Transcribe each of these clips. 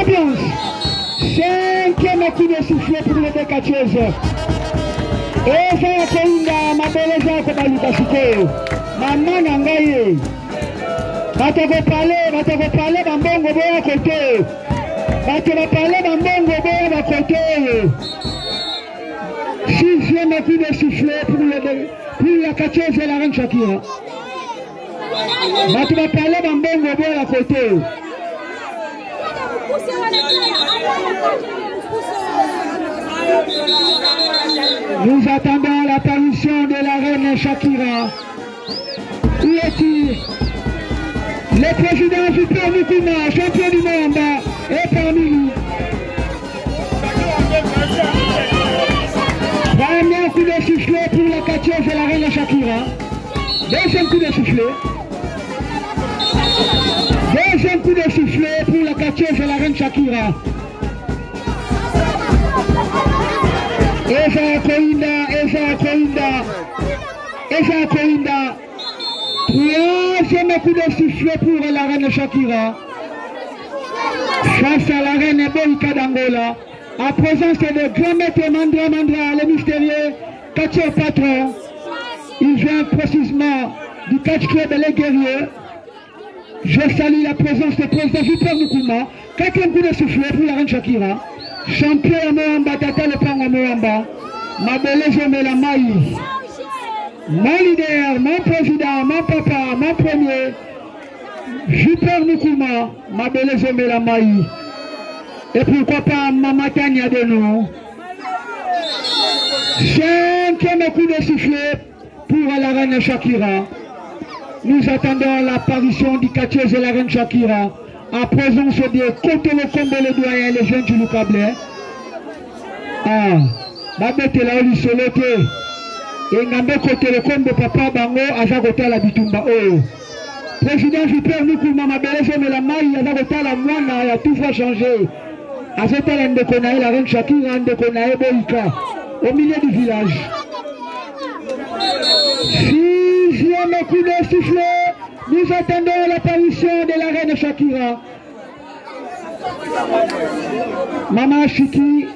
ambiance. Cinquième coup de soufflet pour les Decatieuse. eza ya koyinga mabele eza ya kobaluka sikoyo mama na ngai ye bato kopale bato kopale bambongo boya kote bato bapale bambongo boya bakote sixième coup de soufflet pour le pour la quatorze la reine Shakira bato bapale bambongo boya kote Nous attendons l'apparition de la reine Shakira. Où est-il Le président du Pernitina, champion du monde, est parmi nous. Premier coup de soufflet pour le quartier de la reine Shakira. Deuxième coup de soufflet. Deuxième coup de sifflet pour la catcheuse de la reine Shakira. Eza Koinda, Eza Koinda, Eza Koinda. Troisième coup de sifflet pour la reine Shakira. Face à la reine Boïka d'Angola. À présent, c'est le grand maître Mandra Mandra, le mystérieux catcheur patron. Il vient précisément du catch club Les Guerriers. Je salue la présence de président Jupiter nukuma. Quelqu'un coup de soufflet pour la reine Shakira. Champion à Tata le Pang Ma belle la Maï. Mon leader, mon président, mon papa, mon premier. Jupiter nukuma ma belle la Maï. Et pourquoi pas Mama de nous. Cinquième coup de soufflet pour la reine Shakira. Nous attendons l'apparition du Catieuse de la reine Shakira. en présence c'est de côté le combo le doyen les jeunes du Lucablé. Ah, babete la oli solote. Et ngambe côté le combo papa bango à côté la bitumba Oh, Président Jupiter Nukuma mabeleze mais la maille aza côté la moine a tout fait changer. Aza tala de na la reine Shakira de na Boïka, au milieu du village. Toujours le de sifflet. Nous attendons l'apparition de la reine Shakira. Maman Chiki.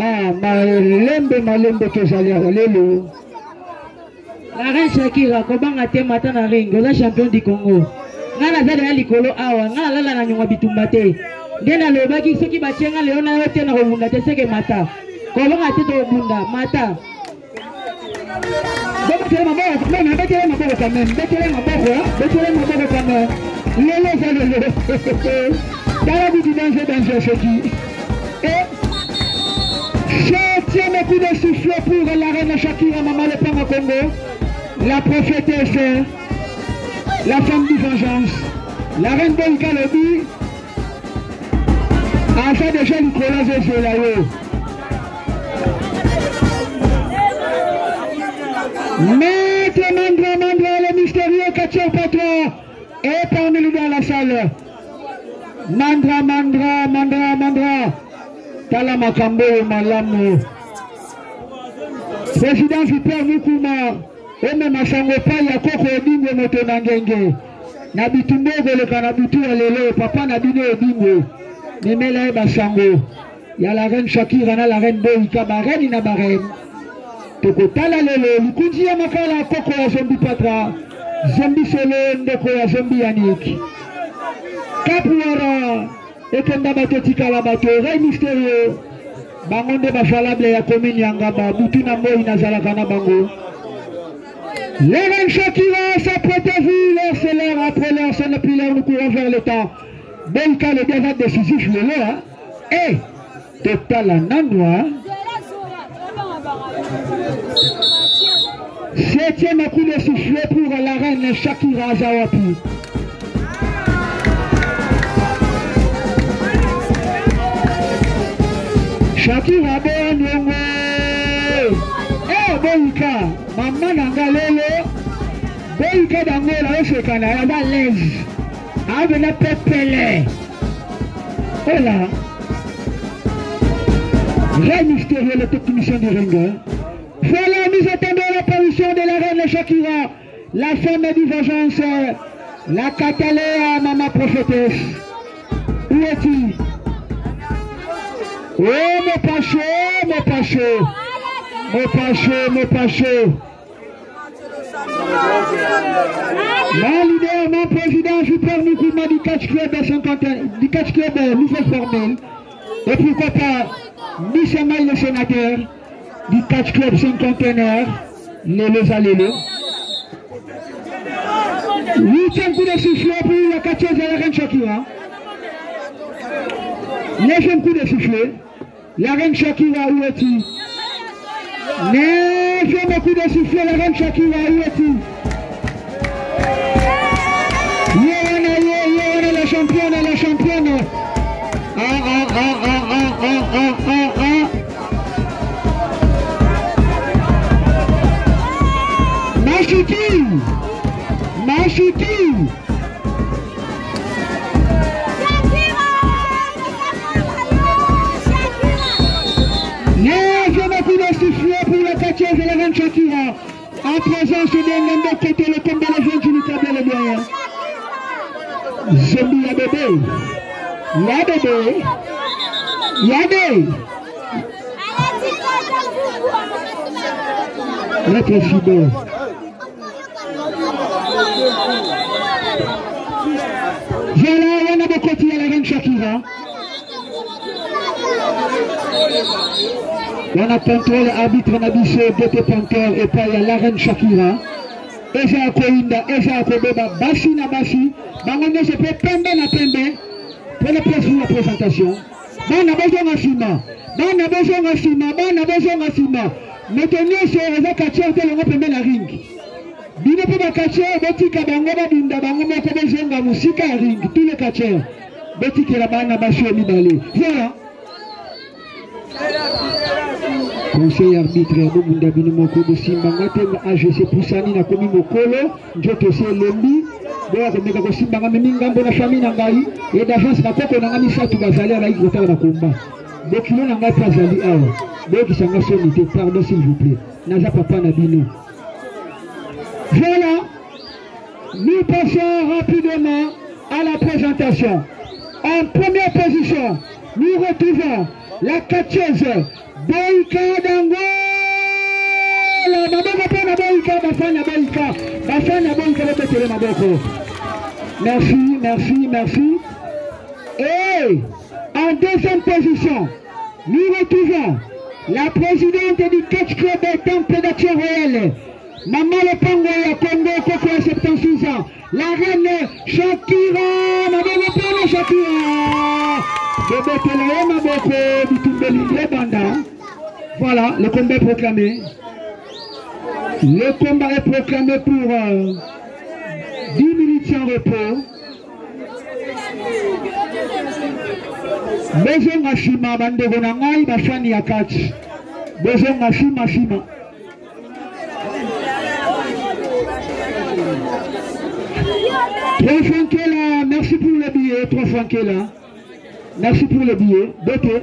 Ah, lembe malembe tozali lelo. La reine Shakira kobanga te mata na ring, la champion du Congo. Nana naza na likolo awa, nga lala na nyonga bitumba te. Nde nalobaki soki batie nga lelo na yo mata. Kobanga te tobunda mata. bobetele maboko mene betele maboko kamene betele maboko betele maboko kamene lelo eza lelo tala kutu danger danger soki Je tiens le coup de souffle pour la reine Shakira Maman le Père Congo, la prophétesse, la femme de vengeance, la reine Bolga Lobby, Aza déjà Nicolas Zézé là-haut. Maître Mandra Mandra, le mystérieux catcheur patron, est parmi nous dans la salle. Mandra Mandra Mandra Mandra, Tala Makambo Malamu. Président Super Mukuma, Ome Masango Paya Koko Ebingo Moto Nangenge. Na bitumbo koleka na butu ya lelo papa na bino ebingo memela ye basango ya la reine shakira na la reine boyika bareine na bareine tokotala lelo likunzi ya makala koko ya zombi patra zombi solo ndeko ya zombi yaniki kapuara ekenda bato etikala bato oreille misterio bango nde bafalable ya komine ya ngamba butu na moi nazalaka na bango les vingt qui vont s'apprêter vous c'est l'heure après l'heure c'est depuis l'heure nous courons vers le temps belka le bien va décisif lelo e eh, totala nanu septième ma couleur soufflée pour la reine Shakira Zawapi. Shakira Bonongo. Eh, Boyka, maman Nangalolo. Boyka d'Angola, je suis elle va l'aise. Elle va pépélé. Voilà. là. mystérieux, le technicien du ringue. Voilà. Chakira, la femme du vengeance, la euh, Cataléa, euh, maman prophétesse. Où est-il Oh, mon pacho, mon pacho, mon pacho. mon pancho. Là, l'idée, mon président, je prends le mouvement du catch club à 50 du catch club nouvelle formel. Et pourquoi pas, Miss mal le sénateur, du catch club 50 heures nimezaliwa wito la sifle yakacheza Neuvième coup la sifle La reine va où est-il? Neuvième coup de la championne, la championne. ah ah ah ah ah ah ah ah, ah. Yadé, Yadé, Yadé. Réfléchis bien. y'en a de côté à la reine Shakira. Y'en a Pantel, arbitre Nabissé, Bété et puis la reine Shakira. eza ya koyinda eza ya kobeba basi na basi bango nyonso mpe pembe na pembe mpona mpe suu ya présentation bana bozonga nsima bana bozonga nsima bana bozonga nsima moto nyonso eza katier telongo pembeni ya ringi bino mpe bakatier botika bango babunda bango moko bozonga mosika ya ringi tous le katier botikela bana basi ya mibale voilà conseil arbitre ya mobunda bino moko bosimba nga te agc pusani Komi mokolo nzoto se elembi boya komeka kosimba nga memi ngambo na fami na ngai e davance bakoko na nga misato de la kotala na komba bokilo na ngai mpe azali awa boyokisa nga soni te pardon s'il vous plaît naza papa na bino voilà nous passons rapidement à la présentation en première position nous retrouvons la catcheuse boikadango maboko mpe na boyika bafanya boyika bafanya boyika bobetele maboko merci merci merci et eh, en deuxième position nous retrouvons la présidente du catch club temple d'action royale Maman le Pongo ya Congo Coco à 76 ans. La reine Shakira, Maman le Pongo Shakira. Bébé Téléo Maboko, Bitumbeli, Banda. Voilà, le combat est proclamé. Le combat est proclamé pour 10 euh, minutes sans repos. Machima, bande bandeko Nangaï, ngai bafani ya kati bozonga Trois nsima là? merci pour le billet trois là? merci pour le billet bote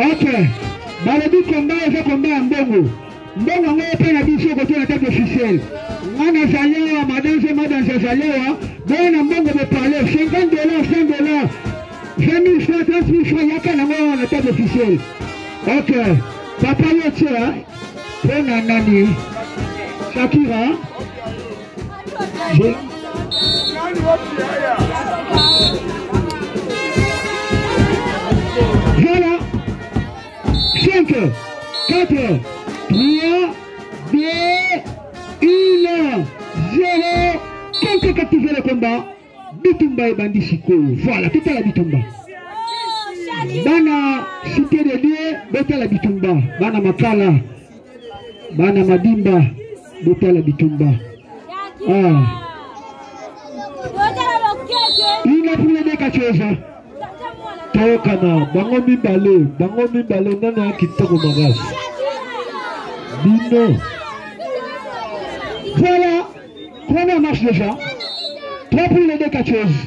ok balobi komba eza komba ya mbongo mbongo yango mpe na biso kotola tete officiel nga nazali awa madanze madanze azali awa boya na mbongo boparle 50 dolar 100 dolar 20 mille franc 30 mille franc yaka nango awa na tete officiel ok papa yo tia mpo na nani shakira Je... 4, 3, 2, 1, 0. Quand quelqu'un trouve le combat, Bitumba et Bandi Siko. Voilà, tout à la Bitumba. Bana, cité de Dieu, tout à la Bitumba. Bana Makala, Bana Madimba, tout à la Bitumba. Ah. Il a pris les deux quelque chose. toyokana bango mibale bango mibale nano ya kitoko makasi bino voilà combien marche déjà trois pour les deux catcheuses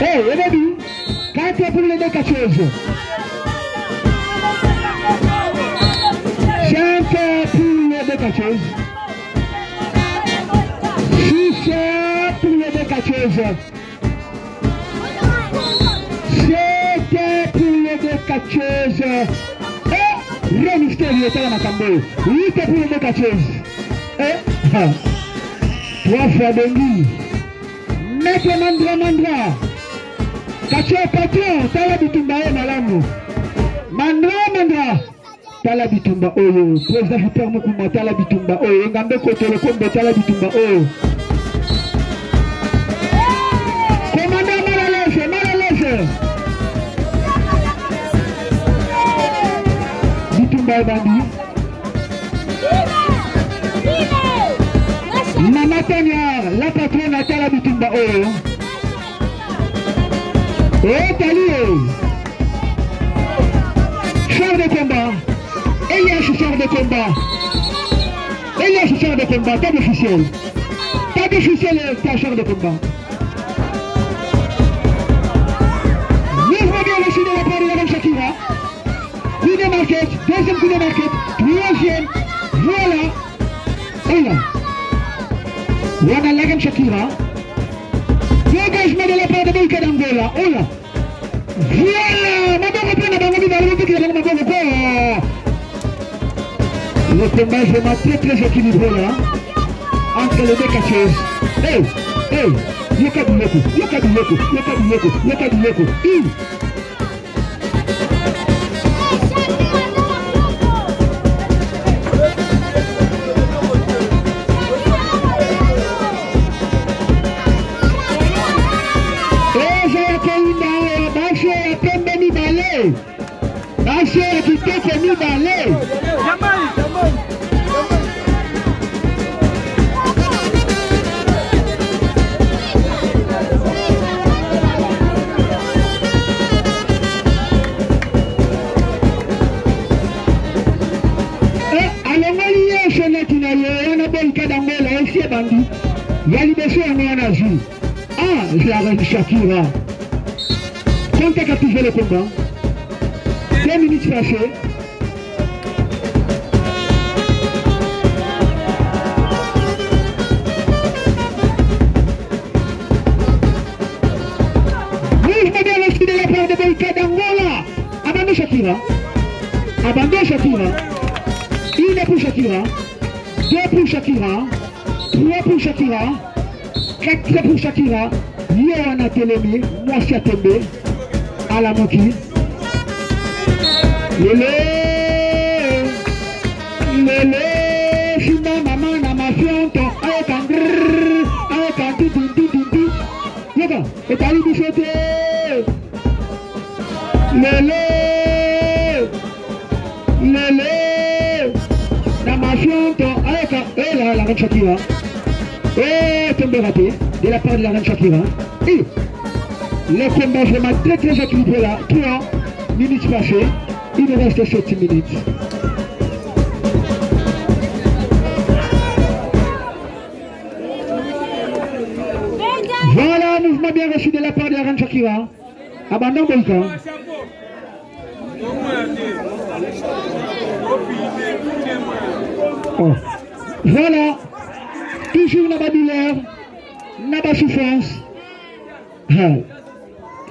hey ebabi quatre pour les deux catcheuses cinq pour les deux catcheuses six pour les deux catcheuses mboka chose eh, remisteri etala makambo oyo yite mpona mboka chose trois fois bengi mete mandra mandra kacho patron tala bitumba ye malamu mandra mandra tala bitumba oyo président hyper mokuma tala bitumba oyo engambe kotolo kombe tala bitumba oyo commandant malalese malalese Babadi. Mama Tanyar, la patronne à Talabitumba Oyo. Oh, Talio. Char de combat. Elias, char de combat. Elias, char de combat. Table officiel. Table t'as char de combat. la Pulo Basket, Creation, Ola. Ola no te Le yo de Deux minutes Abandonne Shakira. Abandonne Shakira. Une pour Shakira. Deux pour Shakira. Trois pour Shakira. Quatre pour Shakira. Yoana Telemi. Moi, à la moitié. Lélé, lélé, je ma maman, la et t'as la la reine Eh, de la part de la reine le je est très très équilibré là. 3 minutes passées Il nous reste 7 minutes. Voilà un mouvement bien reçu de la part de la Shakira. Abandon ah Bolkan. Oh. Voilà. Toujours N'a pas souffrance. Ah.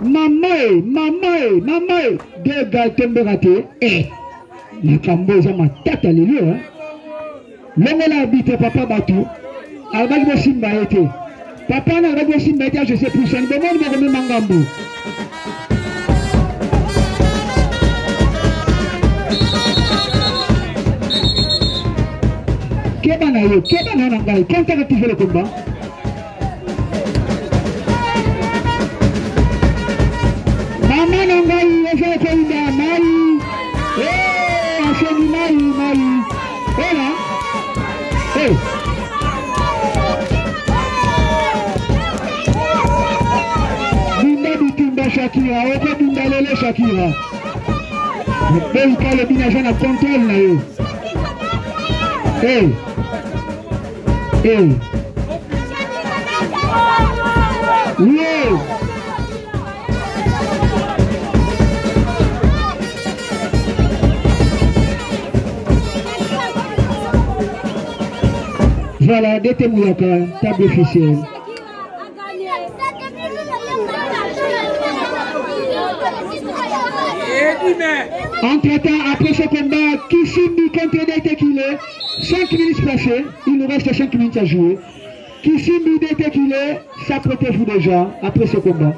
mame mame mame dega tembeka te e likambo eza matata lelio longola abi te papa bato alobaki bosimba ye te papa na alobaki bosimba ye te ajose pusani bomoni bokomema ngambo keba na yo keba na yo na ngai kantaka tifele komba levanta ainda a Mari. Ei, achando Mari, Mari. Olha é? Ei. Shakira, oka bunda lele Shakira. Bel kale bina jana kontrol na yo. Hey. Ei, Yeah. Voilà, des Mouyaka, table officielle. Entre-temps, après ce combat, qui Kissimi contre qu'il est? 5 minutes passées, il nous reste 5 minutes à jouer. Qui Kissimi qu'il Kile, ça protège vous déjà après ce combat.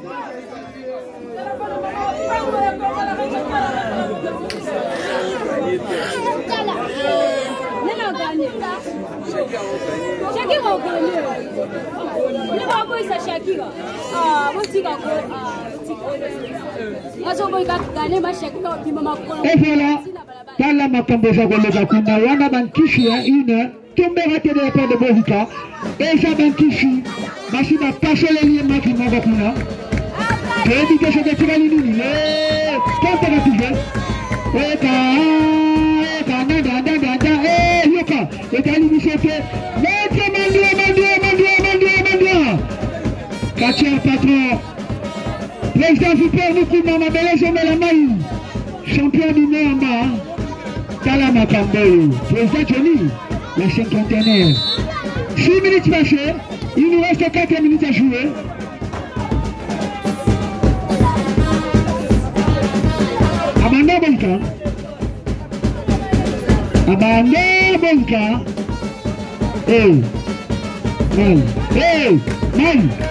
shakira okende ne bakoyisa shakira ah, ah, botika ko azoboyika ganema shakira obima makolo tala makambo eza koleka kuna wana bankisi ya une tombera tene ya pede bozika eza bankisi basi bapasoleli ye maki moko kuna toyebi te soki etikali nini le tompekatize oyeka patron. Président Super la champion du en hein. Kalama président Johnny, la 6 minutes passées, il nous reste 4 minutes à jouer. Amanda Bonka. Amanda Bonka. Oh. Oh. Oh.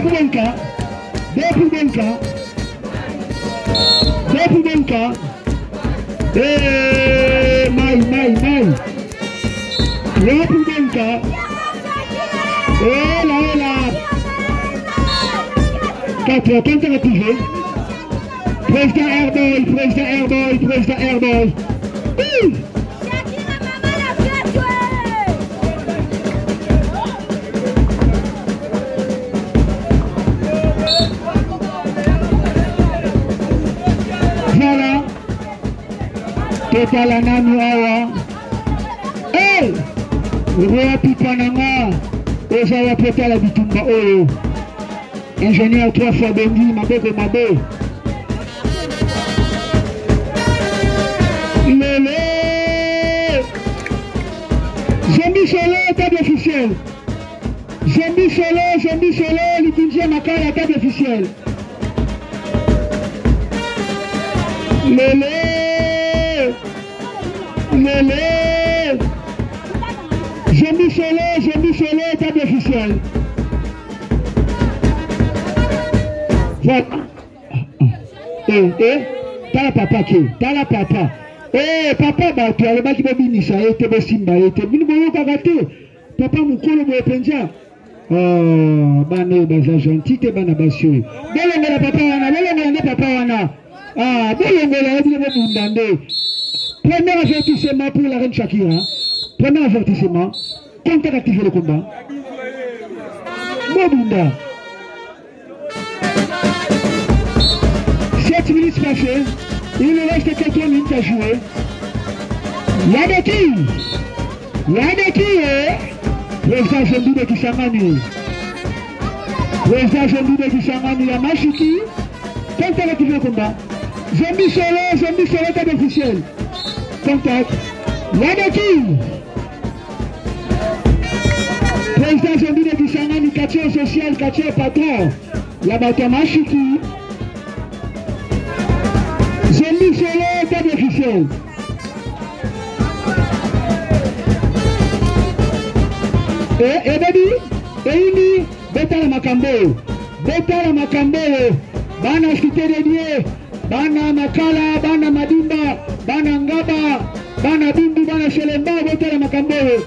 Depudenka, Depudenka, Depudenka. Hey, eh, my, my, my. Depudenka. Hola, la, Quatre, quand t'as touché Président Airboy, Président Airboy, Président Airboy. Ouh tozala nanu awa e roya pipa nanga oza wapi otala bitumba oyo ingénieur trois fois bengi maboko mabe lelo zombi solo table officiel zombi solo zombi solo likunzie makala table officiel lelo Lele. Je Michelé, je Michelé, table officielle. Voilà. Eh, eh, tala papa ke, tala papa. Eh, papa bato alobaki bobinisa ye te bosimba ye te bino boyokaka te papa mokolo boye mpenza bana oyo baza gentil te bana basi oyo bolongola papa wana bolongola nde papa wana bolongola ye bino bobunda nde Premier avertissement pour la reine Shakira. Premier avertissement. à activé le combat. Mobunda. 7 minutes passées. Il reste quelques minutes à jouer. La béquille. La béquille. Hein? Président s'amani. Kishamani. Président Jemdoube Kishamani. La Machiki. as activé le combat. Zombie Solo, Zombie Solo, officiel. contact. Wadaki. Président Zambine Kisangani, quartier social, quartier patron. La Batama Chiki. Zombi Solo, pas d'officiel. ebebi eyini botala makambo oyo botala makambo oyo bana sutedenie bana makala bana madimba bana ngaba bana bindu bana shelemba botala makambo oyo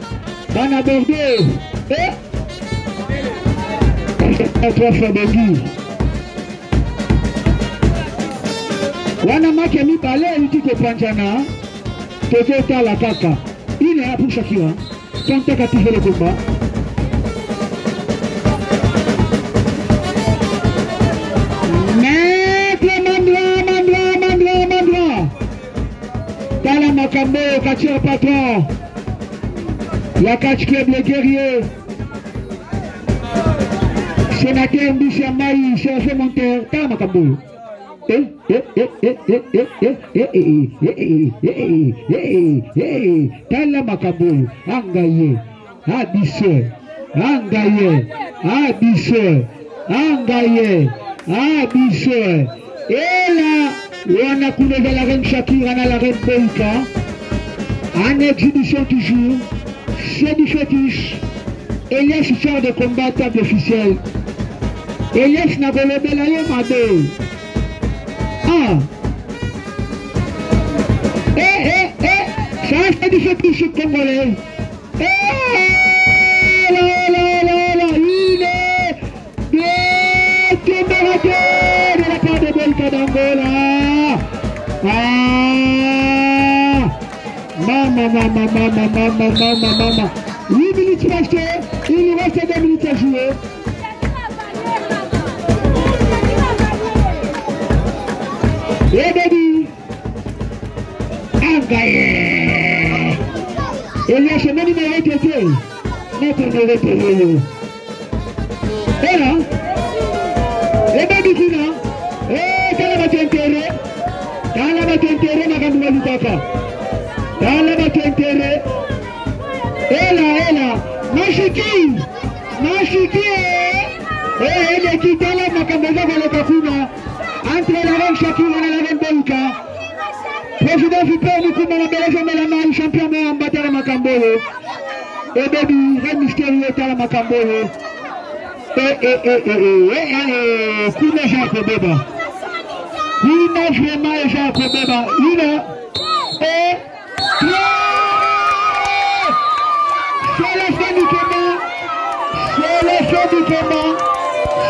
bana bordeaux eh? eh, fabogi wana make mibale euti kopanzana tozotala kaka ine ya pusakiwa tantaka tivelekomba Kamé, Katia Patron. La catch club les guerriers. Sénateur Mbisha Maï, cherchez mon terre. T'as ma Kamé. tala makambo oyo anga ye abise anga ye abise anga ye abise ela On Wana de la reine Shakira, a la reine En exhibition toujours, c'est du fétiche. Elias sort de combat officiel officielle. Elias n'a pas levé la yomade. Ah! Eh, eh, eh! Ça reste du fétiche congolais. Eh! eh. d'Angola Maman, maman, maman, maman, maman, maman 8 minutes il Et Et mon numéro Notre tala batentere tala batentere makambo balukaka tala batentere ela ela mashiki mashiki eleki tala makambo eza koleka kuna entre lavan shakira na lavan boluka président viper mikuma mabelezomela mai champion moyamba tala makambo oyo ebebi re mystérieux tala makambo oyo kuna jacques beba Il Image mal, et j'ai après même une et C'est le fin du combat. C'est le fin du combat.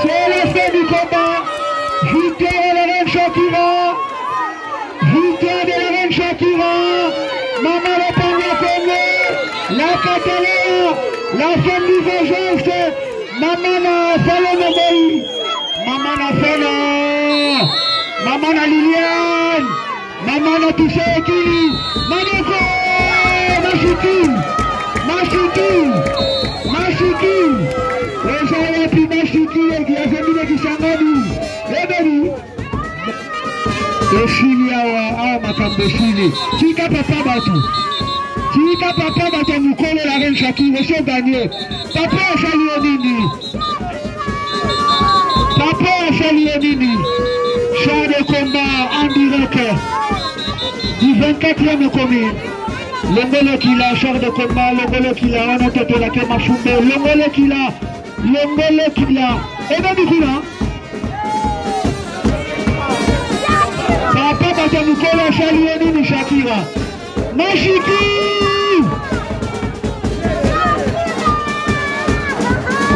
C'est le fin du combat. Victoire de la reine Shakira. Victoire de la reine Shakira. Maman la première femme. La catalane. La femme du vengeance. Maman la femme de Maman la femme. maman la Liliane, maman la touché Kili, Manoko, Machutou, Machutou, Machutou, les gens là qui Machutou, qui a fait mille eh ah, qui s'engagent, les bébés. Beshili awa, awa makambo Beshili, tika papa batu, tika papa batu mukolo la reine Shakir, osho gagné, papa osali onini, papa osali onini. Char de combat en direct du 24e commis. Longolo Kila, char de combat, Longolo Kila, tête la Kemachumbe, Longolo Kila, Longolo Kila, et eh même ben, Kila. Papa Batamukolo, Chaluanini, Shakira. Mashiki!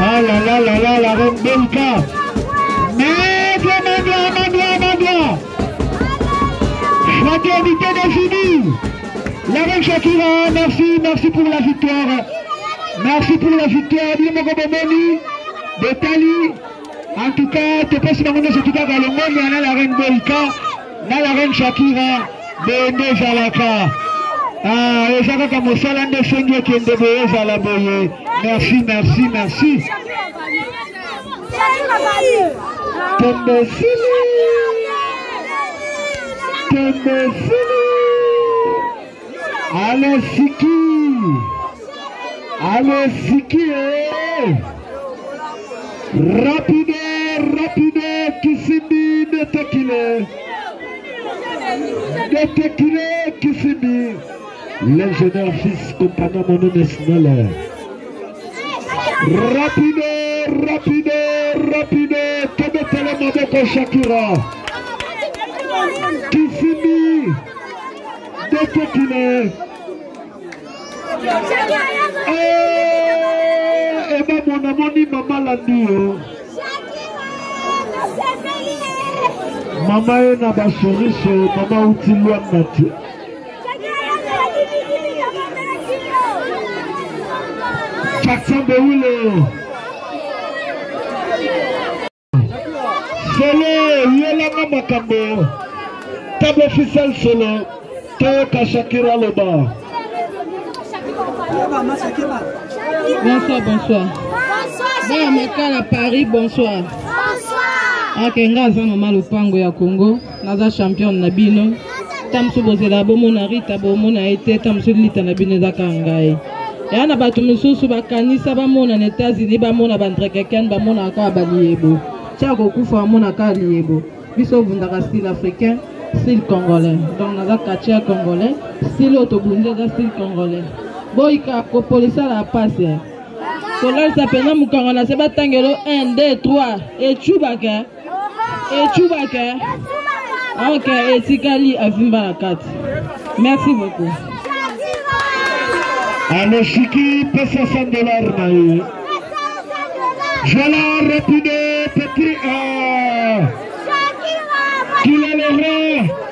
Ah là là là là, la reine Belka. Mais L'intermité d'infini. La Shakira, merci, merci pour la victoire. Merci pour la victoire. de Tali. En tout cas, te passes ma en tout cas, dans le monde, a la reine Bolka, dans la reine Shakira, de Nejalaka. Ah, et Jacques Kamosala, ne seigneur qui est de Boye, Boye. Merci, merci, merci. Tombé fini Allez Siki Allez Siki eh. Rapide, rapide, Kissimi de Tekine De Tekine, Kisimi L'ingénieur fils compagnon mon national. Rapide, rapide, rapide, Kebetele Maboko Shakira. Ah, ekokokina ebamona moni mama landi yo mama ye na basorise mama uti lwamna te jackson bewile solo yelanga makambo table officiel solo toyoka shakira aloba bonsoir bonsoir bana makala paris bonsoir ake nga aza mama lopango ya congo naza championne na bino ta mosusu bozela bomona rita bomona ye te ta mosusu lita na bino eza kaka ngai eya na bato mosusu bakanisa bamona na etats-unis bamona bandrekeken bamonaka kaka baliyebo tia kokufa bamona kaka liyebo biso ovundaka style africain style congolais donc naza quartier ya congolais style oyo tobundi eza style congolais boyika kopolisa na pasi kolalisa mpenza mokango na se batangelo 1 2 3 ecubaka ecubaka ok etikali avimba na kati merci beaucoup alosiki pesa 100 dollar na ye jala rapido petri আমরা